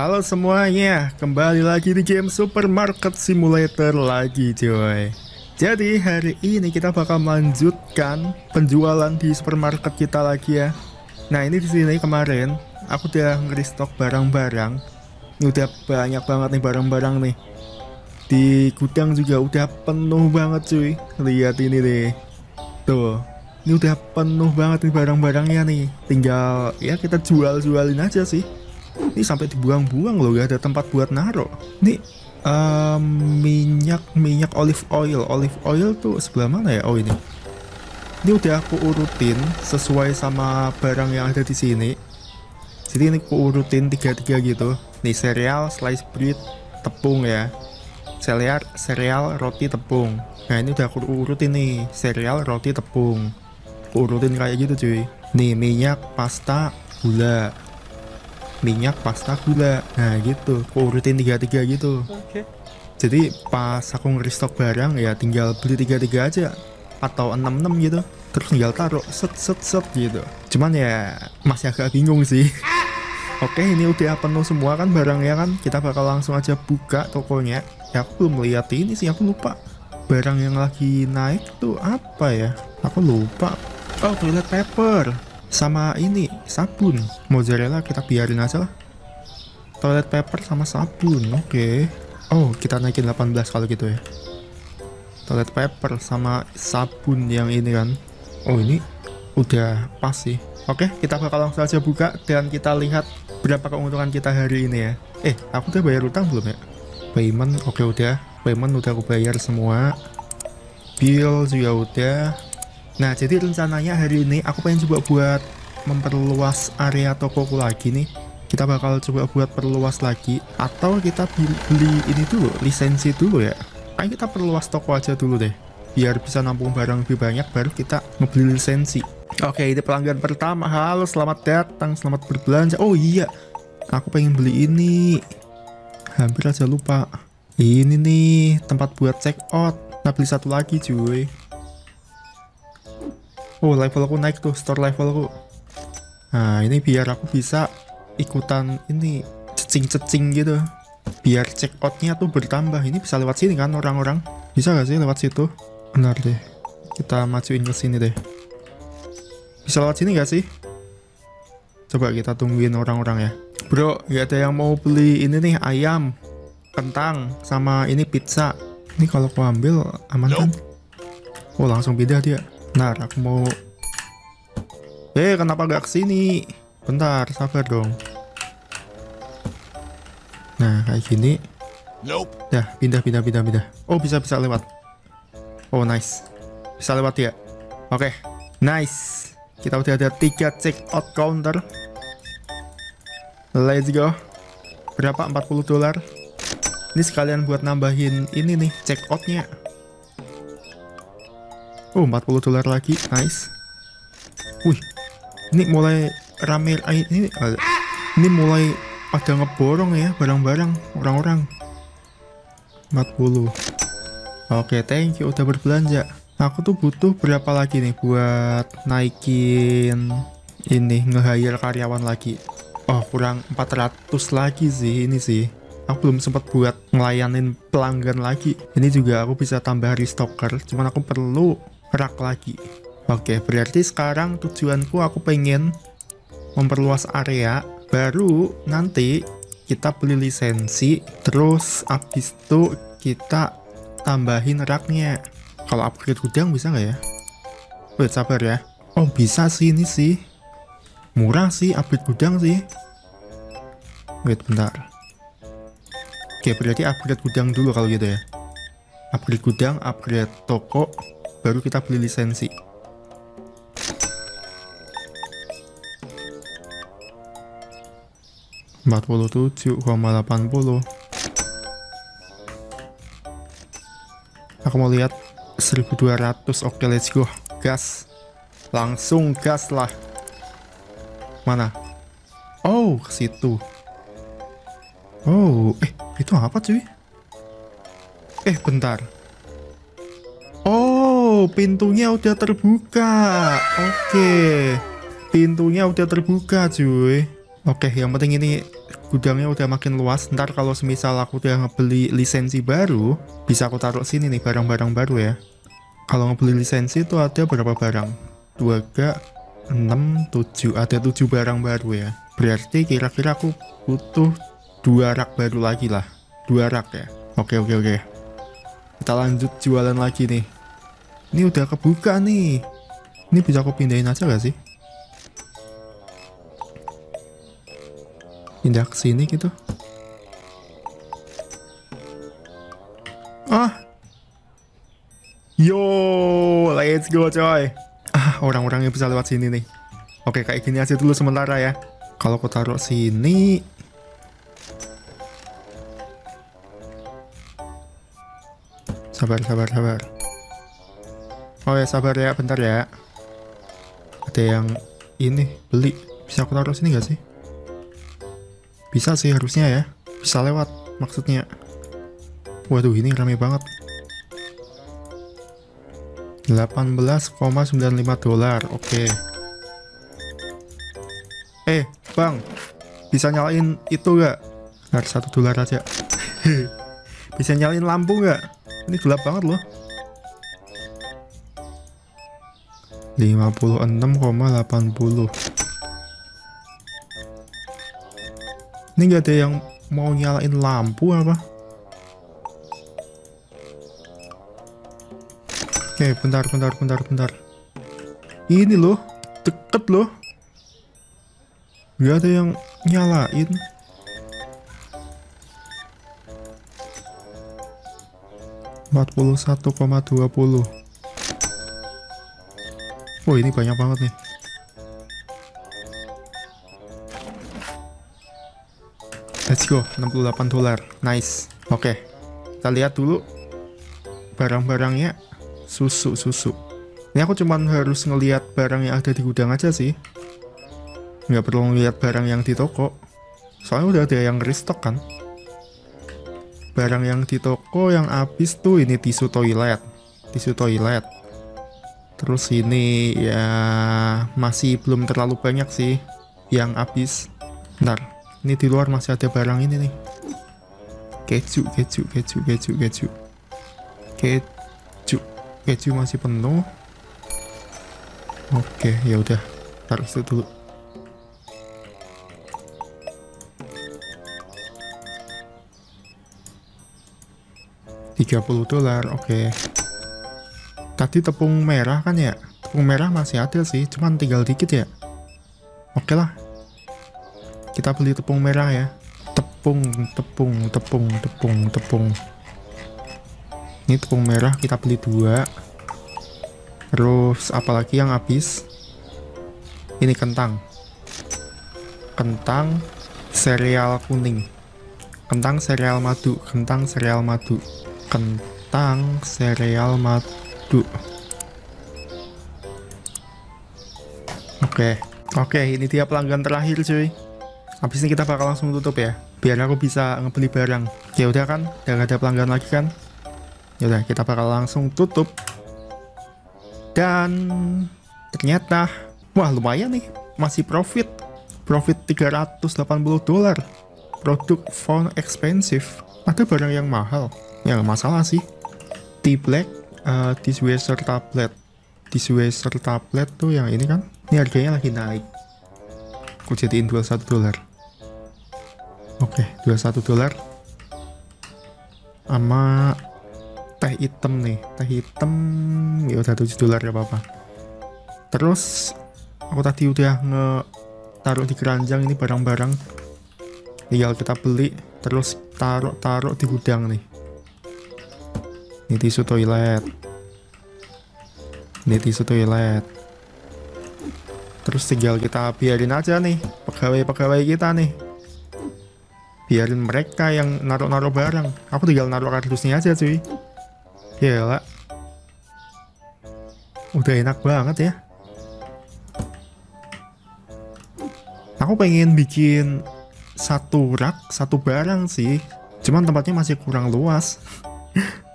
Halo semuanya, kembali lagi di game Supermarket Simulator lagi coy Jadi hari ini kita bakal melanjutkan penjualan di supermarket kita lagi ya. Nah ini di sini kemarin aku udah ngerestock barang-barang. Ini udah banyak banget nih barang-barang nih. Di gudang juga udah penuh banget cuy. Lihat ini deh. Tuh ini udah penuh banget nih barang-barangnya nih. Tinggal ya kita jual-jualin aja sih ini sampai dibuang-buang loh, gak ada tempat buat naro. Ini um, minyak minyak olive oil, olive oil tuh sebelah mana ya? Oh ini. Ini udah aku urutin sesuai sama barang yang ada di sini. Jadi ini aku urutin tiga-tiga gitu. Nih cereal, slice bread, tepung ya. Cereal, cereal, roti, tepung. Nah ini udah aku urutin nih, cereal, roti, tepung. Aku urutin kayak gitu cuy. Nih minyak, pasta, gula minyak pasta gula. Nah gitu. Aku urutin tiga-tiga gitu. Oke. jadi pas aku ngerestock barang ya tinggal beli tiga-tiga aja. Atau enam-enam gitu. Terus tinggal taruh set set set gitu. Cuman ya masih agak bingung sih. Oke ini udah penuh semua kan barangnya kan? Kita bakal langsung aja buka tokonya. Ya aku belum lihat ini sih. Aku lupa barang yang lagi naik tuh apa ya? Aku lupa. Oh toilet paper sama ini sabun. Mozzarella kita biarin aja lah. Toilet paper sama sabun oke. Oh kita naikin 18 kalau gitu ya. Toilet paper sama sabun yang ini kan. Oh ini udah pas sih. Oke kita bakal langsung aja buka dan kita lihat berapa keuntungan kita hari ini ya. Eh aku udah bayar utang belum ya? Payment oke udah. Payment udah aku bayar semua. Bill juga udah Nah, jadi rencananya hari ini aku pengen coba buat memperluas area tokoku lagi nih. Kita bakal coba buat perluas lagi atau kita beli ini dulu, lisensi dulu ya. Ayo kita perluas toko aja dulu deh. Biar bisa nampung barang lebih banyak baru kita membeli lisensi. Oke, ini pelanggan pertama. Halo, selamat datang, selamat berbelanja. Oh iya, aku pengen beli ini. Hampir aja lupa. Ini nih, tempat buat check out. Nah, beli satu lagi cuy. Oh level aku naik tuh store levelku Nah ini biar aku bisa ikutan ini cecing-cecing gitu. Biar check outnya tuh bertambah. Ini bisa lewat sini kan orang-orang? Bisa gak sih lewat situ? Benar deh. Kita majuin ke sini deh. Bisa lewat sini gak sih? Coba kita tungguin orang-orang ya. Bro gak ada yang mau beli ini nih ayam Kentang sama ini pizza. Ini kalau aku ambil aman kan? Oh langsung beda dia Bentar, aku mau... Eh, kenapa gak ke sini? Bentar, sabar dong. Nah, kayak gini. Nope. Dah, pindah, pindah, pindah, pindah. Oh, bisa, bisa lewat. Oh, nice. Bisa lewat ya? Oke, nice. Kita udah ada tiga check out counter. Let's go. Berapa? 40 dolar. Ini sekalian buat nambahin ini nih, check outnya. Oh, 40 dolar lagi. Nice. Wih. Ini mulai rame ini ini mulai pada ngeborong ya barang-barang orang-orang. 40. Oke, thank you udah berbelanja. Aku tuh butuh berapa lagi nih buat naikin ini nge-hire karyawan lagi. Oh, kurang 400 lagi sih ini sih. Aku belum sempat buat ngelayanin pelanggan lagi. Ini juga aku bisa tambah restocker, cuman aku perlu rak lagi. Oke berarti sekarang tujuanku aku pengen memperluas area. Baru nanti kita beli lisensi terus abis itu kita tambahin raknya. Kalau upgrade gudang bisa nggak ya? Wait sabar ya. Oh bisa sih ini sih. Murah sih upgrade gudang sih. Wait bentar. Oke berarti upgrade gudang dulu kalau gitu ya. Upgrade gudang upgrade toko baru kita beli lisensi. empat puluh tujuh koma delapan puluh. Aku mau lihat 1200 oke let's go. Gas. Langsung gas lah. Mana? Oh ke situ. Oh eh itu apa cuy? Eh bentar Oh, pintunya udah terbuka. Oke. Pintunya udah terbuka, cuy. Oke, yang penting ini gudangnya udah makin luas. Ntar kalau semisal aku udah ngebeli lisensi baru bisa aku taruh sini nih barang-barang baru ya. Kalau ngebeli lisensi itu ada berapa barang? 2 ga 6 7 ada 7 barang baru ya. Berarti kira-kira aku butuh dua rak baru lagi lah. Dua rak ya. Oke oke oke. Kita lanjut jualan lagi nih ini udah kebuka nih ini bisa aku pindahin aja gak sih pindah ke sini gitu. Ah. Yo, let's go coy. Ah, orang-orang yang bisa lewat sini nih. Oke, kayak gini aja dulu sementara ya. Kalau aku taruh sini, sabar, sabar, sabar. Oh ya, sabar ya, bentar ya. Ada yang ini beli. Bisa aku taruh sini gak sih? Bisa sih harusnya ya. Bisa lewat maksudnya. Waduh ini rame banget. 18,95 dolar. Oke. Okay. Eh, Bang. Bisa nyalain itu gak? Ntar satu dolar aja. bisa nyalain lampu gak? Ini gelap banget loh. 56,80 Ini gak ada yang mau nyalain lampu apa? Oke, bentar, bentar, bentar, bentar. Ini loh, deket loh. Gak ada yang nyalain. Empat puluh satu koma dua puluh. Oh ini banyak banget nih. Let's go, 68 dolar. Nice. Oke. Okay. Kita lihat dulu barang-barangnya. Susu, susu. Ini aku cuman harus ngelihat barang yang ada di gudang aja sih. Nggak perlu ngelihat barang yang di toko. Soalnya udah ada yang restock kan. Barang yang di toko yang habis tuh ini tisu toilet. Tisu toilet. Terus ini ya masih belum terlalu banyak sih yang habis. Ntar, ini di luar masih ada barang ini nih. Keju, keju, keju, keju, keju. Keju. Keju masih penuh. Oke, ya udah. Taruh itu dulu. Tiga puluh dolar, oke. Tadi tepung merah kan ya? Tepung merah masih ada sih, cuman tinggal dikit ya. Oke lah, kita beli tepung merah ya. Tepung tepung tepung tepung tepung. Ini tepung merah kita beli dua. Terus apalagi yang habis? Ini kentang. Kentang sereal kuning. Kentang sereal madu kentang sereal madu. Kentang sereal madu oke okay. oke okay, ini dia pelanggan terakhir cuy Habis ini kita bakal langsung tutup ya. Biar aku bisa ngebeli barang. Ya udah kan, udah ada pelanggan lagi kan. Ya udah, kita bakal langsung tutup. Dan ternyata wah lumayan nih, masih profit. Profit 380 dolar. Produk phone expensive. Ada barang yang mahal. Ya masalah sih. T-Black uh, Dishwasher tablet. Dishwasher tablet tuh yang ini kan. Ini harganya lagi naik. Aku jadiin 21 dolar. Oke, okay, 21 dolar. Sama teh hitam nih. Teh hitam ya udah 7 dolar ya apa-apa. Terus aku tadi udah nge taruh di keranjang ini barang-barang. Tinggal kita beli terus taruh-taruh di gudang nih. Ini tisu toilet. Ini tisu toilet. Terus tinggal kita biarin aja nih pegawai-pegawai kita nih. Biarin mereka yang naruh-naruh barang. Aku tinggal naruh kardusnya aja cuy. Lah udah enak banget ya. Aku pengen bikin satu rak satu barang sih. Cuman tempatnya masih kurang luas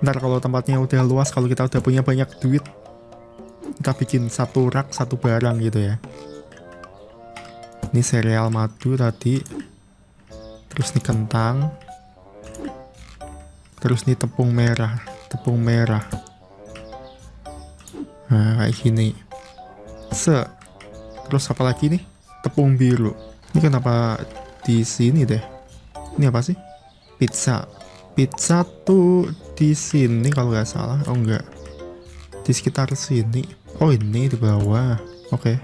ntar kalau tempatnya udah luas kalau kita udah punya banyak duit kita bikin satu rak satu barang gitu ya. Ini serial madu tadi terus nih kentang terus nih tepung merah tepung merah. Nah kayak gini. Se terus apa lagi nih? Tepung biru. Ini kenapa di sini deh? Ini apa sih? Pizza pizza tuh di sini kalau nggak salah. Oh enggak di sekitar sini. Oh ini di bawah. Oke.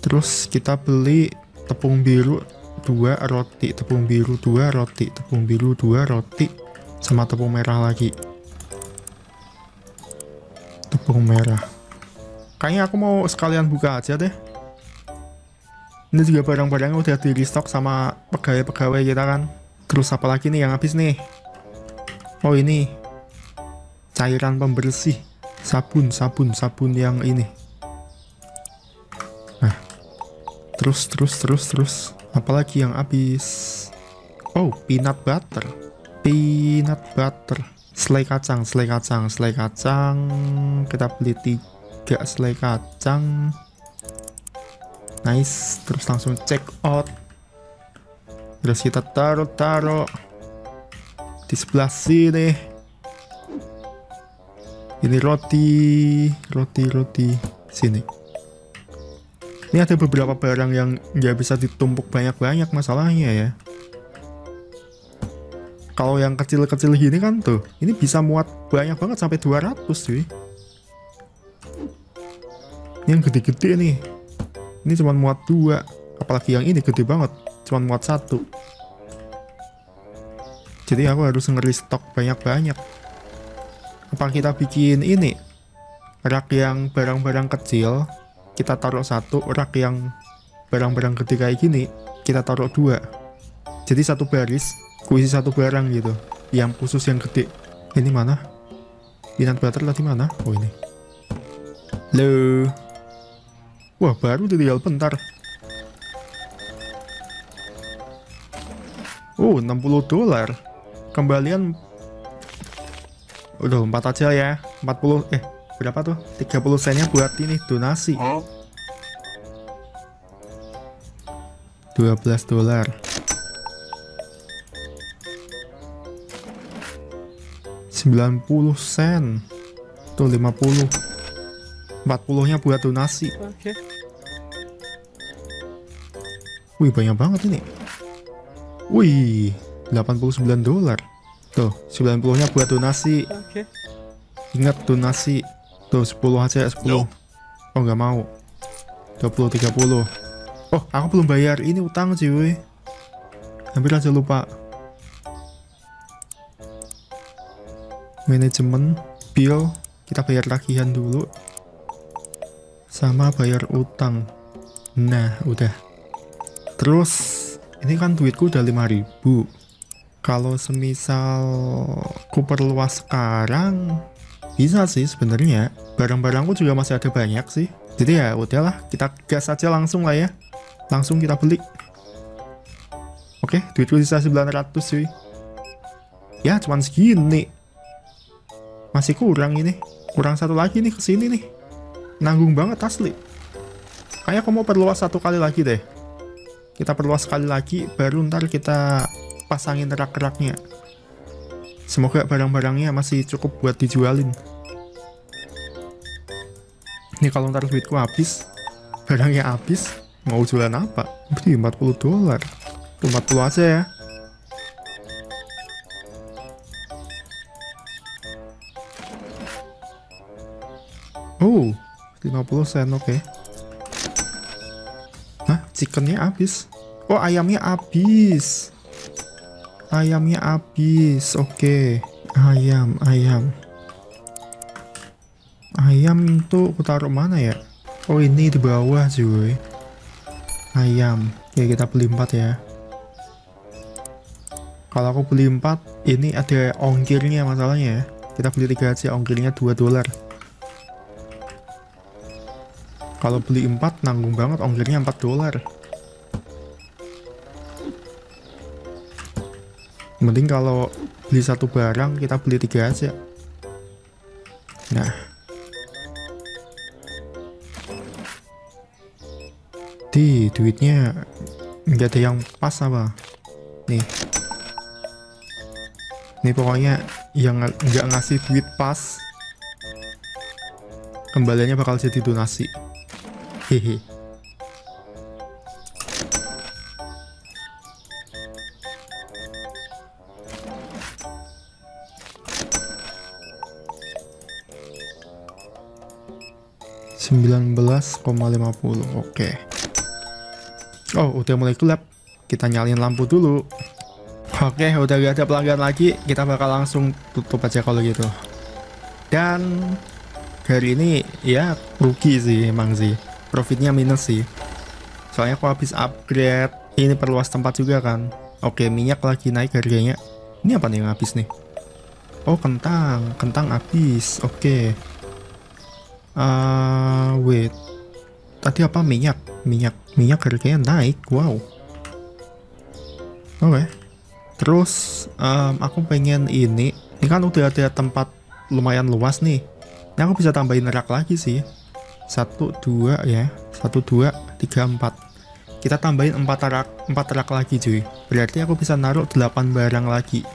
Terus kita beli tepung biru dua roti. Tepung biru dua roti. Tepung biru dua roti. Sama tepung merah lagi. Tepung merah. Kayaknya aku mau sekalian buka aja deh. Ini juga barang-barangnya udah di restock sama pegawai-pegawai kita kan. Terus apa lagi nih yang habis nih oh ini cairan pembersih sabun sabun sabun yang ini. Nah terus terus terus terus. Apalagi yang habis? Oh peanut butter. Peanut butter. Selai kacang selai kacang selai kacang. Kita beli tiga selai kacang. Nice. Terus langsung check out. Terus kita taruh-taruh di sebelah sini ini roti roti roti sini ini ada beberapa barang yang nggak bisa ditumpuk banyak-banyak masalahnya ya kalau yang kecil-kecil gini kan tuh, ini bisa muat banyak banget sampai 200 cuy. Ini yang gede-gede nih. Ini cuma muat dua, apalagi yang ini gede banget, cuma muat satu. Jadi aku harus ngeri stok banyak-banyak. Apa kita bikin ini? Rak yang barang-barang kecil, kita taruh satu, rak yang barang-barang gede kayak gini, kita taruh dua. Jadi satu baris, kuisi satu barang gitu. Yang khusus yang gede. Ini mana? Peanut butter tadi mana? Oh ini. Lo wah baru tinggal bentar. Oh 60 dolar kembalian. Udah 4 aja ya. 40 eh berapa tuh? 30 sennya buat ini donasi. 12 dolar. 90 sen. Tuh 50 40 nya buat donasi. Oke. Okay. wih banyak banget ini. Wih 89 dolar. Tuh 90 nya buat donasi. Oke. Okay. ingat donasi. Tuh 10 aja 10 no. oh nggak mau. 20 30 oh aku belum bayar. Ini utang cuy. Hampir aja lupa. Manajemen bill. Kita bayar tagihan dulu. Sama bayar utang. Nah udah. Terus ini kan duitku udah 5000 kalau semisal ku perluas sekarang bisa sih sebenarnya barang-barangku juga masih ada banyak sih jadi ya udahlah kita gas aja langsung lah ya langsung kita beli oke duitku sisa 900 sih ya cuman segini masih kurang ini. Kurang satu lagi nih ke sini nih. Nanggung banget asli. Kayak aku mau perluas satu kali lagi deh. Kita perluas sekali lagi, baru ntar kita pasangin rak-raknya. Semoga barang-barangnya masih cukup buat dijualin. Ini kalau ntar duitku habis, barangnya habis, mau jualan apa? Beli 40 dolar. 40 aja ya. Oh, 50 sen, oke. Okay. Hah, chickennya habis. Oh, ayamnya habis. Ayamnya habis, oke. Okay. Ayam, ayam. Ayam itu aku taruh mana ya? Oh, ini di bawah, cuy. Ayam. Ya, kita beli 4 ya. Kalau aku beli 4, ini ada ongkirnya masalahnya ya. Kita beli 3 aja, ongkirnya 2 dolar. Kalau beli 4 nanggung banget ongkirnya 4 dolar. Mending kalau beli satu barang kita beli tiga aja. Nah. Di duitnya nggak ada yang pas apa? nih ini pokoknya yang nggak ngasih duit pas kembaliannya bakal jadi donasi hehe 19,50 oke. Oh udah mulai gelap. Kita nyalin lampu dulu. Oke udah gak ada pelanggan lagi kita bakal langsung tutup aja kalau gitu. Dan hari ini ya rugi sih emang sih. Profitnya minus sih. Soalnya aku habis upgrade ini perluas tempat juga kan. Oke minyak lagi naik harganya. Ini apa nih yang habis nih? Oh kentang. Kentang habis oke uh, wait. Tadi apa minyak? Minyak minyak harganya naik. Wow. Oke. Okay. terus um, aku pengen ini. Ini kan udah ada tempat lumayan luas nih. Ini aku bisa tambahin rak lagi sih. Satu dua ya. Satu dua tiga empat. Kita tambahin empat rak empat rak lagi cuy. Berarti aku bisa naruh delapan barang lagi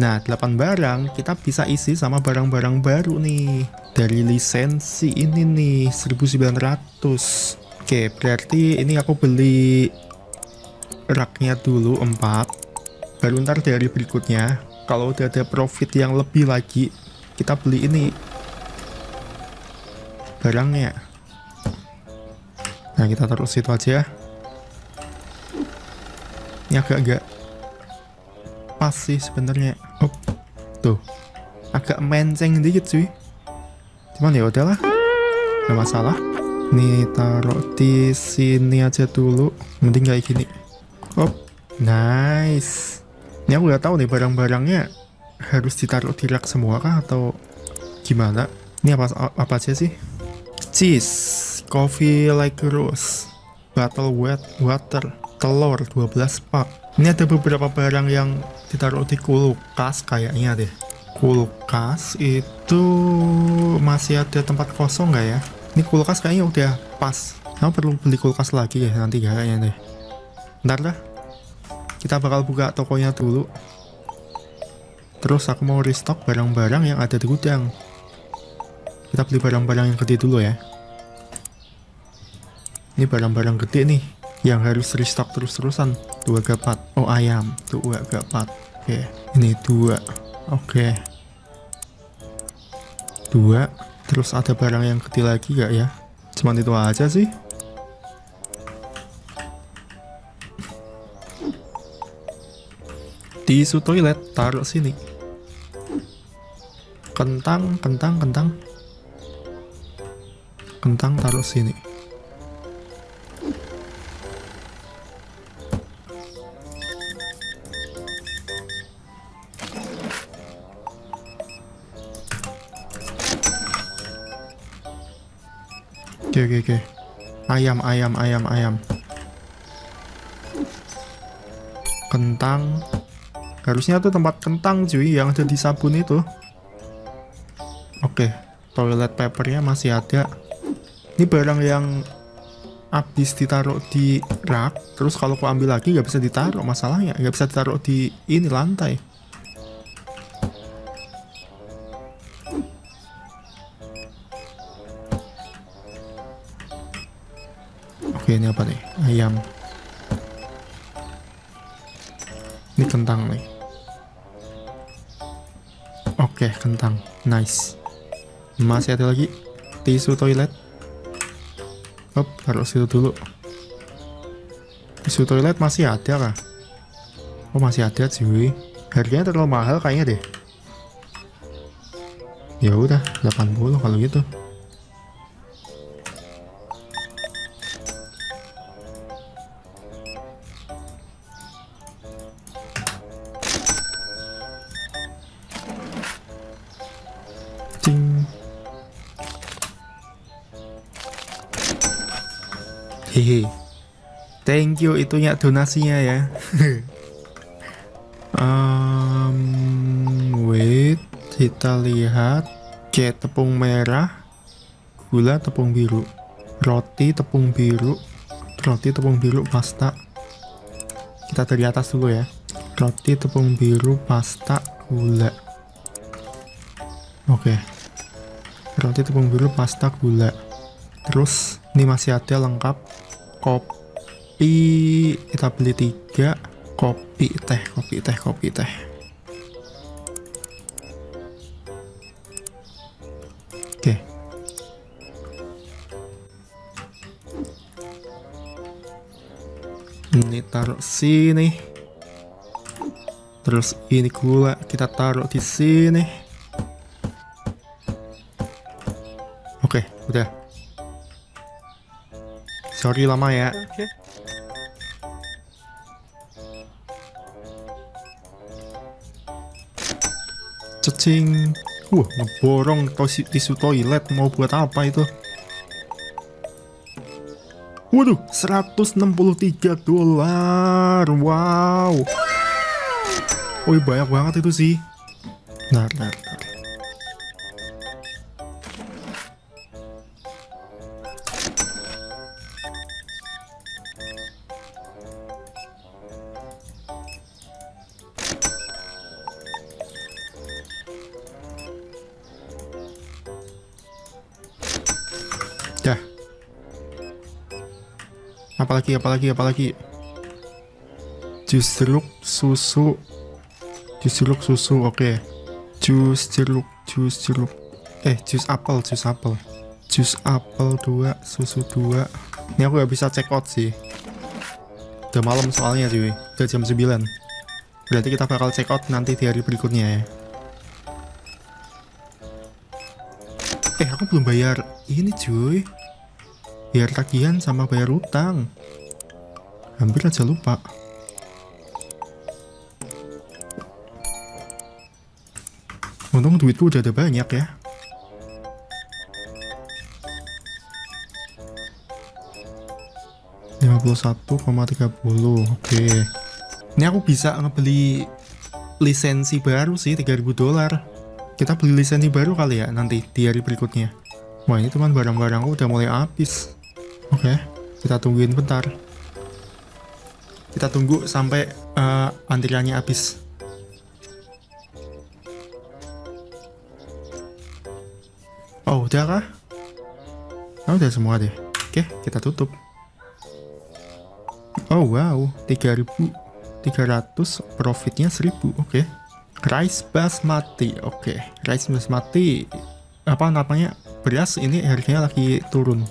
Nah, 8 barang kita bisa isi sama barang-barang baru nih. Dari lisensi ini nih, 1900. Oke, berarti ini aku beli raknya dulu 4. Baru ntar dari berikutnya, kalau udah ada profit yang lebih lagi, kita beli ini. Barangnya. Nah, kita taruh situ aja. Ini agak-agak pas sih sebenarnya? Oh tuh. Agak menceng dikit cuy cuman ya udahlah. Nggak masalah. Nih taruh di sini aja dulu. Mending kayak gini. Oh nice. Ini aku udah tahu nih barang-barangnya harus ditaruh di rak semua kah atau gimana? Ini apa apa aja sih? Cheese coffee like rose bottle wet water telur 12 pak ini ada beberapa barang yang ditaruh di kulkas kayaknya deh. Kulkas itu masih ada tempat kosong nggak ya? Ini kulkas kayaknya udah pas. Kamu perlu beli kulkas lagi ya nanti kayaknya deh. Ntar dah. Kita bakal buka tokonya dulu. Terus aku mau restock barang-barang yang ada di gudang. Kita beli barang-barang yang gede dulu ya. Ini barang-barang gede nih yang harus restock terus-terusan. Dua gapat oh ayam. Dua gapat oke okay. ini dua. Oke. Okay. dua. Terus ada barang yang kecil lagi gak ya? Cuman itu aja sih. Tisu toilet taruh sini. Kentang kentang kentang. Kentang taruh sini Ayam ayam ayam ayam. Kentang. Harusnya tuh tempat kentang cuy yang ada di sabun itu. Oke, toilet papernya masih ada. Ini barang yang habis ditaruh di rak, terus kalau aku ambil lagi nggak bisa ditaruh masalahnya, nggak bisa ditaruh di ini lantai. Ini apa nih? Ayam. Ini kentang nih. Oke, kentang. Nice. Masih ada lagi. Tisu toilet. Hop, taruh situ dulu. Tisu toilet masih ada kah? Oh, masih ada cuy. Harganya terlalu mahal kayaknya deh. Ya udah, 80 kalau gitu. You itunya donasinya ya. um, wait, kita lihat. Oke, tepung merah, gula tepung biru, roti tepung biru, roti tepung biru pasta. Kita dari atas dulu ya. roti tepung biru pasta gula. Oke. Roti tepung biru pasta gula. Terus ini masih ada lengkap. Kopi kita beli tiga. Kopi teh kopi teh kopi teh. Oke. Ini taruh sini. Terus ini gula kita taruh di sini. Oke udah. Sorry lama ya. Oke. Cacing wah ngeborong tisu toilet. Mau buat apa itu? Waduh 163 dolar. Wow. Wih banyak banget itu sih. Bentar, bentar, Apalagi, apalagi, apalagi. Jus jeruk, susu. Jus jeruk, susu, oke. Jus jeruk, jus jeruk. Eh, jus apel, jus apel. Jus apel 2, susu 2. Ini aku gak bisa check out sih. Udah malam soalnya cuy. Udah jam 9. Berarti kita bakal check out nanti di hari berikutnya ya. Eh, aku belum bayar ini cuy. Bayar tagihan sama bayar utang. Hampir aja lupa. Untung duitku udah ada banyak ya. puluh oke. Ini aku bisa ngebeli lisensi baru sih 3000 dolar. Kita beli lisensi baru kali ya nanti di hari berikutnya. Wah ini teman barang-barangku udah mulai habis. Oke kita tungguin bentar kita tunggu sampai eh, antriannya habis oh udah kah? Oh, udah semua deh oke kita tutup Oh wow, 3300 profitnya 1000, oke. Rice basmati, oke. Rice basmati apa namanya? Beras ini harganya lagi turun.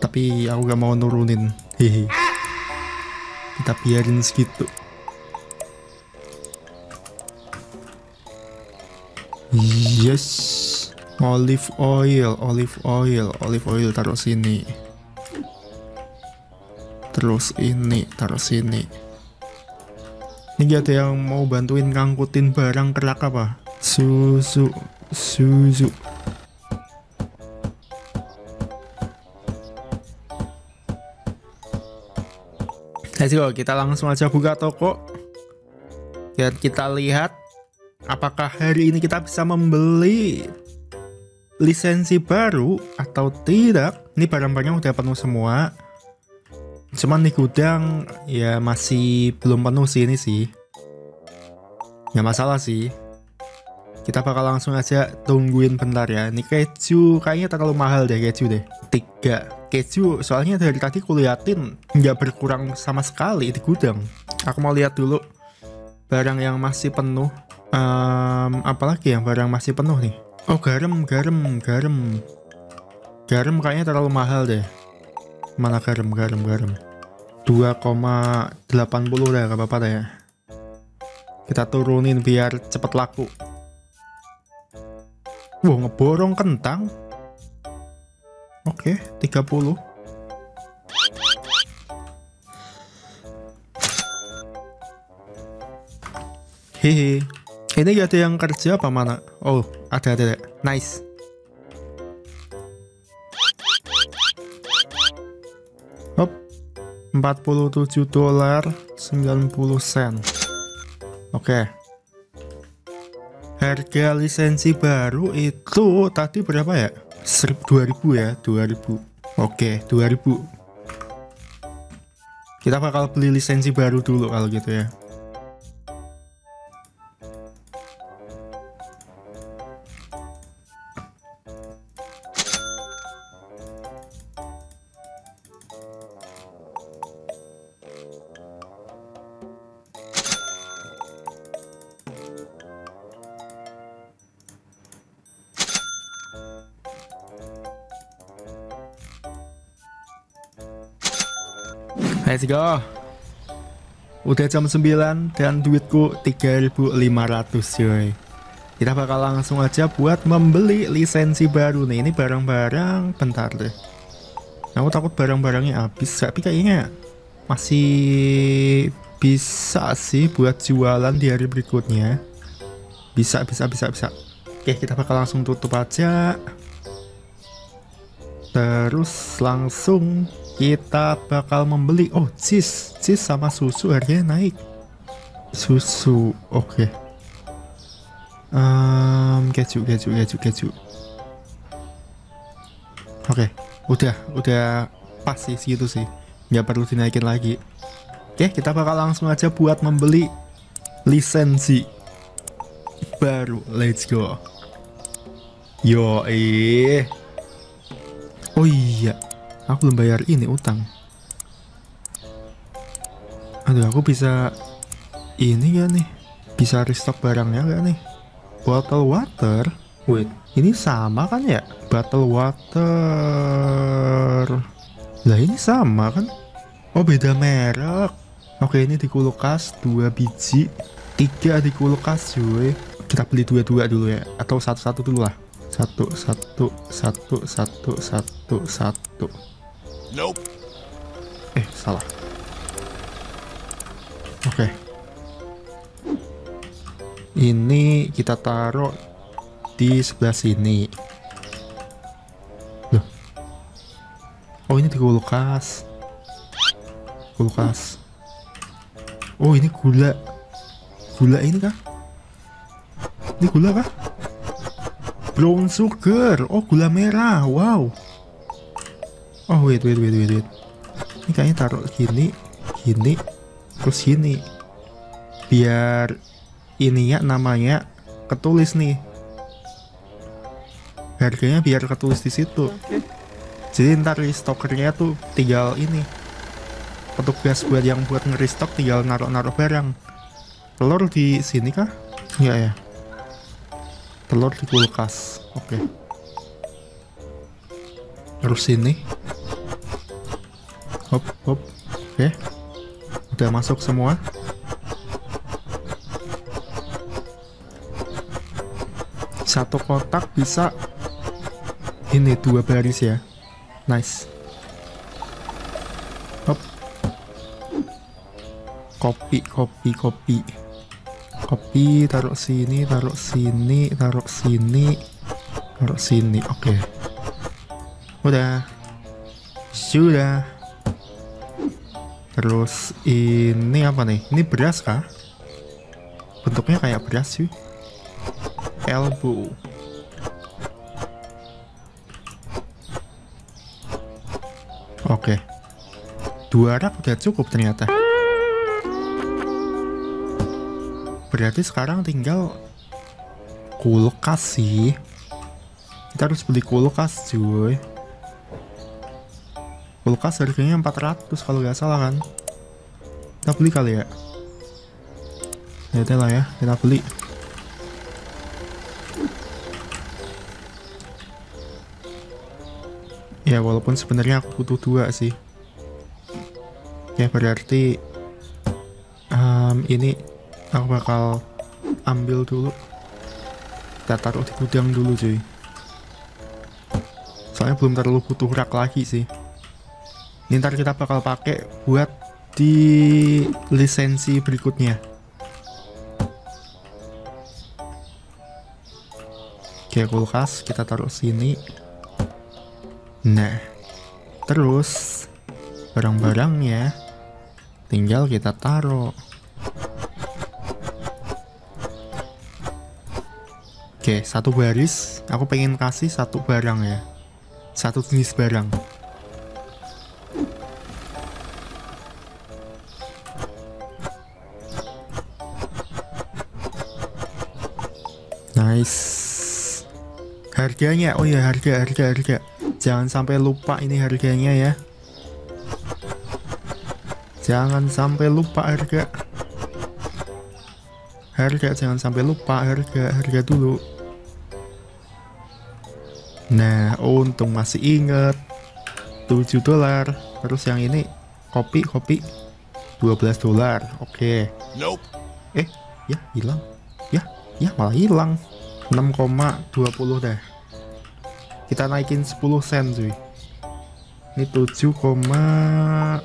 Tapi aku gak mau nurunin. Hehe. Kita biarin segitu. Yes. Olive oil, olive oil, olive oil taruh sini terus ini taruh sini ini ada yang mau bantuin ngangkutin barang kerak apa susu susu Let's go, kita langsung aja buka toko Biar kita lihat Apakah hari ini kita bisa membeli lisensi baru atau tidak Ini barang-barang udah penuh semua Cuman di gudang ya masih belum penuh sih ini sih. Ya masalah sih. Kita bakal langsung aja tungguin bentar ya. Ini keju kayaknya terlalu mahal deh keju deh. Tiga keju soalnya dari tadi kuliatin nggak berkurang sama sekali di gudang. Aku mau lihat dulu barang yang masih penuh. Um, apalagi yang barang masih penuh nih. Oh garam, garam, garam. Garam kayaknya terlalu mahal deh mana garam garam garam 2,80 dah gak apa-apa ya kita turunin biar cepet laku wow ngeborong kentang oke 30 hehe ini gak ada yang kerja apa mana oh ada ada, ada. nice Hop. 47 dolar 90 sen. Oke. Harga lisensi baru itu tadi berapa ya? 1000 2000 ya, 2000. Oke, 2000. Kita bakal beli lisensi baru dulu kalau gitu ya. Let's go. Udah jam 9 dan duitku 3500 coy. Kita bakal langsung aja buat membeli lisensi baru nih. Ini barang-barang bentar deh. Aku takut barang-barangnya habis, tapi kayaknya masih bisa sih buat jualan di hari berikutnya. Bisa, bisa, bisa, bisa. Oke, kita bakal langsung tutup aja. Terus langsung kita bakal membeli oh cheese. Cheese sama susu harganya naik. Susu oke. Okay. um, keju keju keju keju. Oke okay. udah udah pas sih segitu sih. Nggak perlu dinaikin lagi. Oke okay, kita bakal langsung aja buat membeli lisensi baru. Let's go. Yo eh oh iya Aku belum bayar ini utang. Aduh, aku bisa ini gak nih? Bisa restock barangnya gak nih? Bottle water? Wait, ini sama kan ya? Bottle water. Lah ini sama kan? Oh beda merek. Oke ini di kulkas dua biji, tiga di kulkas cuy. Kita beli dua-dua dulu ya, atau satu-satu dulu lah. Satu, satu, satu, satu, satu, satu. Nope. Eh, salah. Oke. Okay. Ini kita taruh di sebelah sini. Loh. Oh, ini di kulkas. Kulkas. Oh, ini gula. Gula ini kah? Ini gula kah? Brown sugar. Oh, gula merah. Wow. Oh wait wait wait wait wait. Ini kayaknya taruh gini, gini, terus gini. Biar ini ya namanya ketulis nih. Harganya biar ketulis di situ. Jadi ntar stokernya tuh tinggal ini. Petugas buat yang buat ngeristok tinggal naruh-naruh barang. Telur di sini kah? Iya ya. Telur di kulkas. Oke. Okay. Terus sini hop hop. Oke. Udah masuk semua. Satu kotak bisa ini dua baris ya. Nice. Hop. Kopi kopi kopi. Kopi taruh sini taruh sini taruh sini taruh sini. Oke. Okay. udah. Sudah Terus ini apa nih? Ini beras kah? Bentuknya kayak beras sih. Elbow. Oke. Dua rak udah cukup ternyata. Berarti sekarang tinggal kulkas sih. Kita harus beli kulkas cuy kulkas harganya 400 kalau nggak salah kan? Kita beli kali ya? Ya lah ya kita beli. Ya walaupun sebenarnya aku butuh dua sih. Ya berarti um, ini aku bakal ambil dulu. Kita taruh di gudang dulu cuy. Soalnya belum terlalu butuh rak lagi sih ini ntar kita bakal pakai buat di lisensi berikutnya oke kulkas kita taruh sini nah terus barang-barangnya tinggal kita taruh Oke, satu baris. Aku pengen kasih satu barang ya. Satu jenis barang. Harganya, oh ya harga, harga, harga. Jangan sampai lupa ini harganya ya. Jangan sampai lupa harga. Harga, jangan sampai lupa harga, harga dulu. Nah, untung masih inget. 7 dolar. Terus yang ini kopi, kopi 12 dolar. Oke. Nope. Eh, ya hilang. Ya, ya malah hilang. 6,20 deh. Kita naikin 10 sen cuy. Ini 7,50.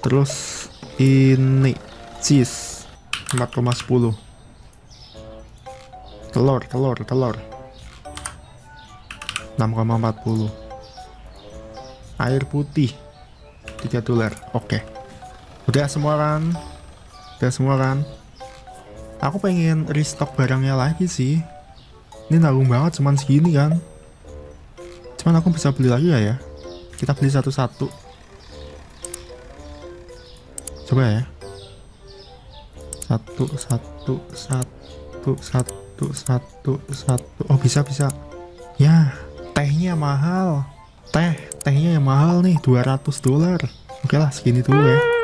Terus ini cheese 4,10. Telur, telur, telur. 6,40. Air putih 3 dolar. Oke. Udah semua kan? Udah semua kan? Aku pengen restock barangnya lagi sih. Ini nanggung banget cuman segini kan. Cuman aku bisa beli lagi ya ya. Kita beli satu-satu. Coba ya. Satu, satu, satu, satu, satu, satu. Oh bisa bisa. Ya, tehnya mahal. Teh, tehnya yang mahal nih, 200 dolar. Oke lah, segini dulu ya.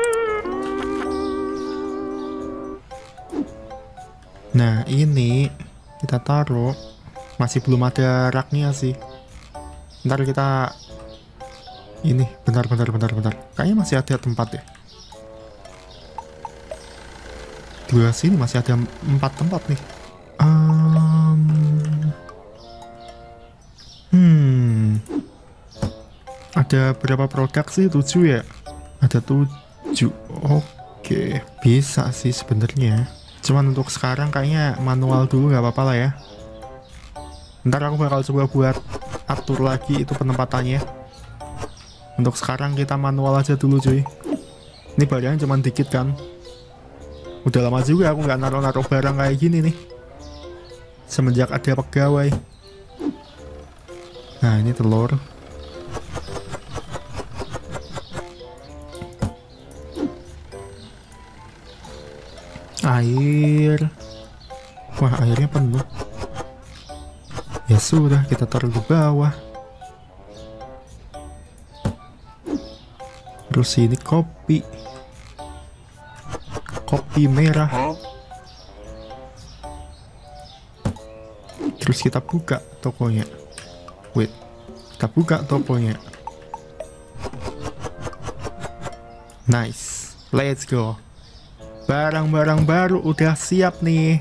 Nah, ini kita taruh. Masih belum ada raknya sih. Ntar kita ini bentar bentar bentar bentar. Kayaknya masih ada tempat ya. Dua sini masih ada empat tempat nih. Um, hmm. Ada berapa produk sih? Tujuh ya? Ada tujuh. Oke, bisa sih sebenarnya. Cuman untuk sekarang kayaknya manual dulu nggak apa-apa lah ya. Ntar aku bakal coba buat atur lagi itu penempatannya. Untuk sekarang kita manual aja dulu cuy. Ini barangnya cuman dikit kan. Udah lama juga aku nggak naruh-naruh barang kayak gini nih. Semenjak ada pegawai. Nah ini telur. Air. Wah airnya penuh. Ya sudah kita taruh di bawah. Terus ini kopi. Kopi merah. Terus kita buka tokonya. Wait kita buka tokonya. Nice. Let's go Barang-barang baru udah siap nih.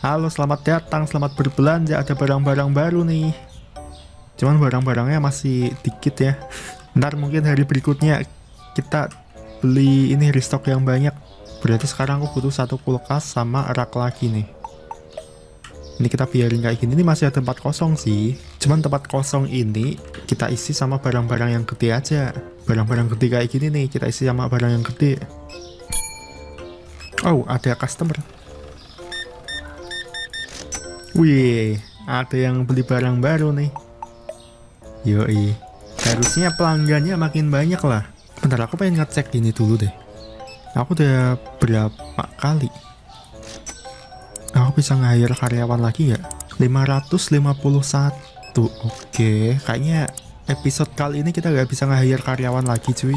Halo, selamat datang, selamat berbelanja. Ada barang-barang baru nih. Cuman barang-barangnya masih dikit ya. Ntar mungkin hari berikutnya kita beli ini restock yang banyak. Berarti sekarang aku butuh satu kulkas sama rak lagi nih. Ini kita biarin kayak gini. Ini masih ada tempat kosong sih. Cuman tempat kosong ini kita isi sama barang-barang yang gede aja. Barang-barang gede kayak gini nih kita isi sama barang yang gede. Oh, ada customer. Wih, ada yang beli barang baru nih. Yoi. Harusnya pelanggannya makin banyak lah. Bentar, aku pengen ngecek ini dulu deh. Aku udah berapa kali? Aku bisa nge-hire karyawan lagi ya? 551. Oke, kayaknya episode kali ini kita nggak bisa nge-hire karyawan lagi cuy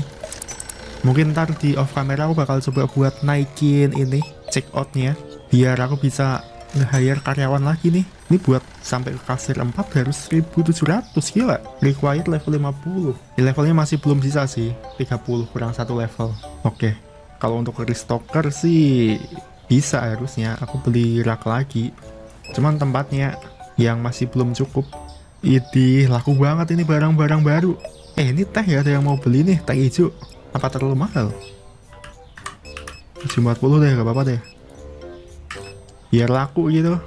mungkin ntar di off camera aku bakal coba buat naikin ini check outnya biar aku bisa nge-hire karyawan lagi nih. Ini buat sampai ke kasir 4 harus 1700 gila. Required level 50 di levelnya masih belum bisa sih 30 kurang satu level. Oke kalau untuk restocker sih bisa harusnya aku beli rak lagi. Cuman tempatnya yang masih belum cukup. Idih, laku banget ini barang-barang baru. Eh, ini teh ya ada yang mau beli nih, teh hijau. Apa terlalu mahal? 740 deh, gak apa-apa deh. Biar laku gitu.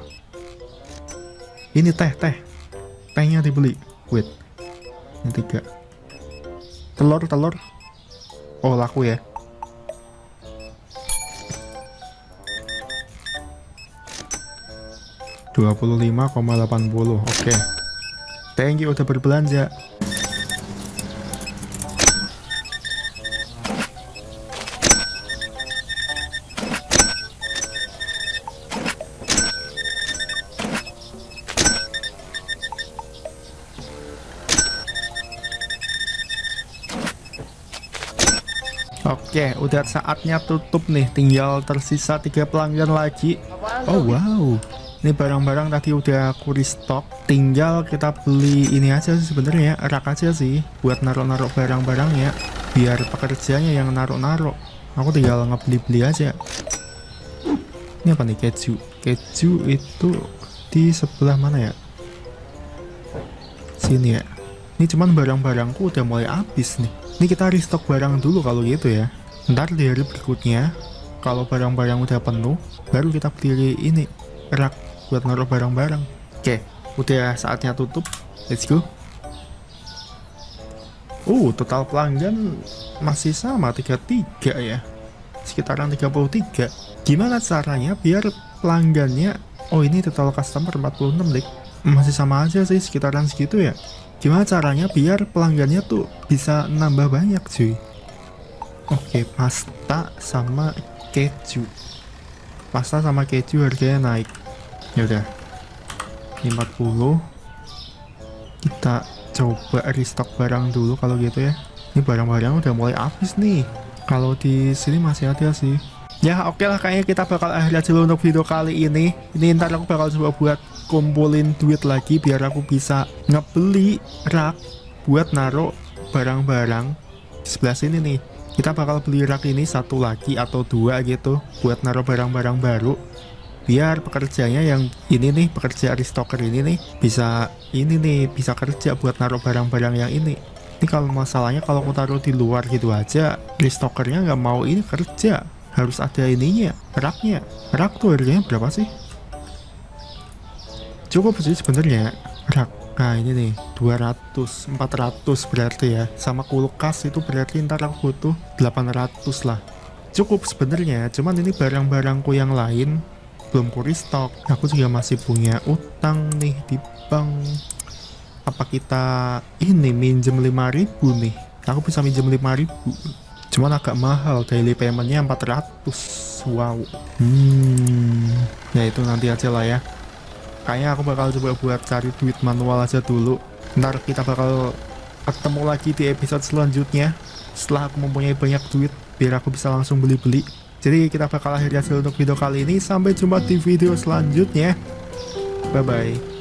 Ini teh, teh. Tehnya dibeli. Wait. Ini tiga. Telur, telur. Oh, laku ya. Dua puluh lima koma delapan puluh, oke. Thank you udah berbelanja. Oke, udah saatnya tutup nih. Tinggal tersisa tiga pelanggan lagi. Oh wow, ini barang-barang tadi udah aku restock. Tinggal kita beli ini aja sih sebenarnya, rak aja sih, buat naruh-naruh barang-barangnya. Biar pekerjanya yang naruh-naruh. Aku tinggal ngebeli-beli aja. Ini apa nih keju? Keju itu di sebelah mana ya? Sini ya. Ini cuman barang-barangku udah mulai habis nih. Ini kita restock barang dulu kalau gitu ya. Ntar di hari berikutnya, kalau barang-barang udah penuh, baru kita pilih ini, rak buat naruh barang-barang. Oke, udah saatnya tutup. Let's go. Uh, total pelanggan masih sama 33 ya. Sekitaran 33. Gimana caranya biar pelanggannya Oh, ini total customer 46, Dik. Masih sama aja sih sekitaran segitu ya. Gimana caranya biar pelanggannya tuh bisa nambah banyak cuy Oke pasta sama keju. Pasta sama keju harganya naik. Yaudah 50 Kita coba restock barang dulu kalau gitu ya. Ini barang-barang udah mulai habis nih. Kalau di sini masih ada sih. Ya oke okay lah kayaknya kita bakal akhirnya dulu untuk video kali ini. Ini ntar aku bakal coba buat kumpulin duit lagi biar aku bisa ngebeli rak buat naruh barang-barang sebelah sini nih kita bakal beli rak ini satu lagi atau dua gitu buat naruh barang-barang baru. Biar pekerjanya yang ini nih pekerja restocker ini nih bisa ini nih bisa kerja buat naruh barang-barang yang ini. Ini kalau masalahnya kalau aku taruh di luar gitu aja restockernya nggak mau ini kerja. Harus ada ininya raknya. Rak tuh harganya berapa sih? Cukup sih sebenarnya rak nah ini nih 200 400 berarti ya. Sama kulkas itu berarti ntar aku butuh 800 lah. Cukup sebenarnya cuman ini barang-barangku yang lain belum ku restock. Aku juga masih punya utang nih di bank. Apa kita ini minjem 5000 nih? Aku bisa minjem 5000 cuman agak mahal daily paymentnya 400 wow. Hmm. Ya itu nanti aja lah ya kayaknya aku bakal coba buat cari duit manual aja dulu. Ntar kita bakal ketemu lagi di episode selanjutnya. Setelah aku mempunyai banyak duit biar aku bisa langsung beli-beli. Jadi kita bakal akhiri hasil untuk video kali ini. Sampai jumpa di video selanjutnya. Bye bye